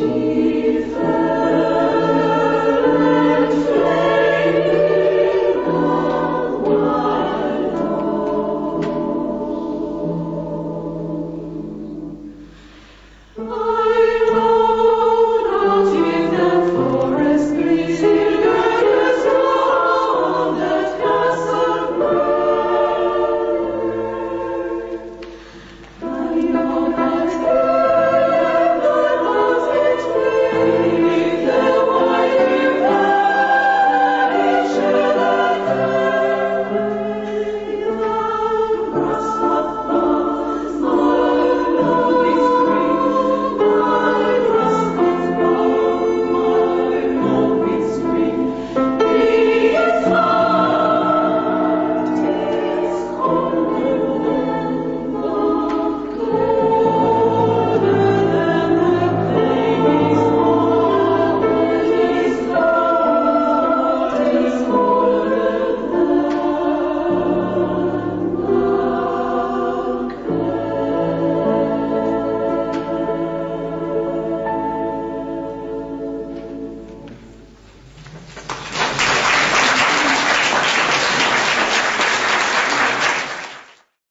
Jesus.